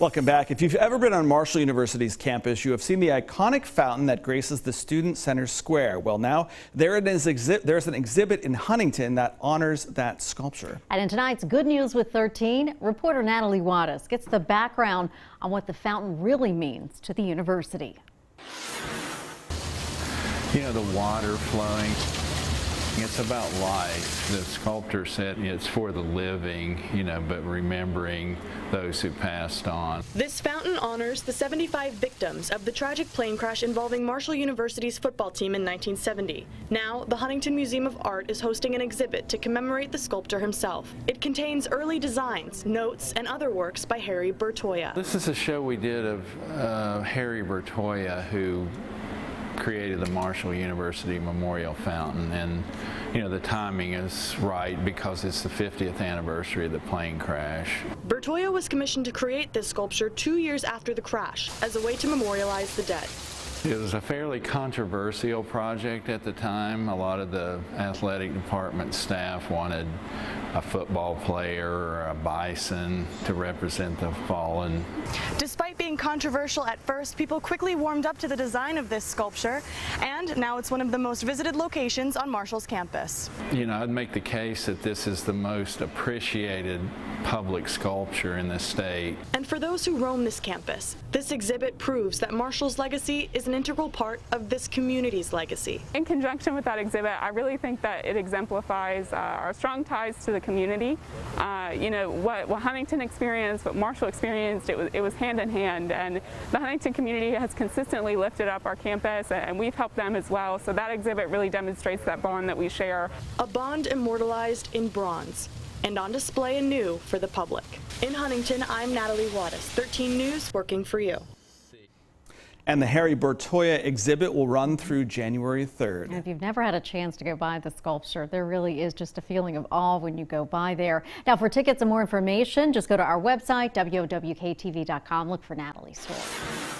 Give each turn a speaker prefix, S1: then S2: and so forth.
S1: Welcome back. If you've ever been on Marshall University's campus, you have seen the iconic fountain that graces the Student Center Square. Well, now there it is there's an exhibit in Huntington that honors that sculpture.
S2: And in tonight's Good News with 13, reporter Natalie Wattis gets the background on what the fountain really means to the university.
S3: You know, the water flowing it's about life. The sculptor said it's for the living, you know, but remembering those who passed on.
S4: This fountain honors the 75 victims of the tragic plane crash involving Marshall University's football team in 1970. Now, the Huntington Museum of Art is hosting an exhibit to commemorate the sculptor himself. It contains early designs, notes, and other works by Harry Bertoia.
S3: This is a show we did of uh, Harry Bertoia, who created the Marshall University Memorial Fountain and you know the timing is right because it's the 50th anniversary of the plane crash.
S4: Bertoia was commissioned to create this sculpture two years after the crash as a way to memorialize the dead.
S3: It was a fairly controversial project at the time. A lot of the athletic department staff wanted a football player or a bison to represent the fallen.
S4: Despite being controversial at first, people quickly warmed up to the design of this sculpture, and now it's one of the most visited locations on Marshall's campus.
S3: You know, I'd make the case that this is the most appreciated public sculpture in the state.
S4: And for those who roam this campus, this exhibit proves that Marshall's legacy is an integral part of this community's legacy.
S5: In conjunction with that exhibit, I really think that it exemplifies uh, our strong ties to the community. Uh, you know, what, what, Huntington experienced, what Marshall experienced, it was, it was hand in hand. And the Huntington community has consistently lifted up our campus, and we've helped them as well. So that exhibit really demonstrates that bond that we share.
S4: A bond immortalized in bronze and on display anew for the public. In Huntington, I'm Natalie Wattis, 13 News, working for you.
S1: And the Harry Bertoia exhibit will run through January 3rd.
S2: And if you've never had a chance to go by the sculpture, there really is just a feeling of awe when you go by there. Now, for tickets and more information, just go to our website, WOWKTV.com. Look for Natalie's story.